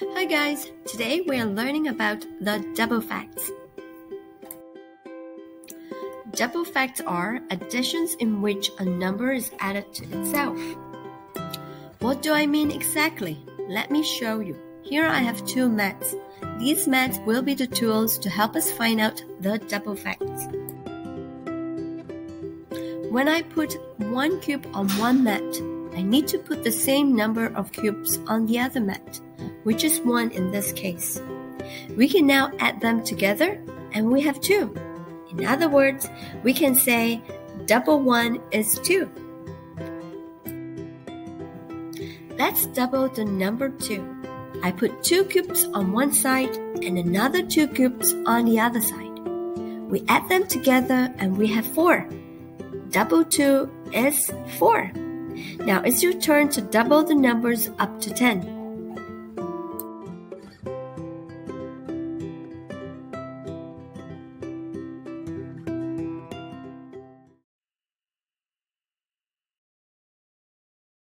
Hi guys, today we are learning about the double facts. Double facts are additions in which a number is added to itself. What do I mean exactly? Let me show you. Here I have two mats. These mats will be the tools to help us find out the double facts. When I put one cube on one mat, I need to put the same number of cubes on the other mat, which is 1 in this case. We can now add them together and we have 2. In other words, we can say double 1 is 2. Let's double the number 2. I put 2 cubes on one side and another 2 cubes on the other side. We add them together and we have 4. Double 2 is 4. Now it's your turn to double the numbers up to 10.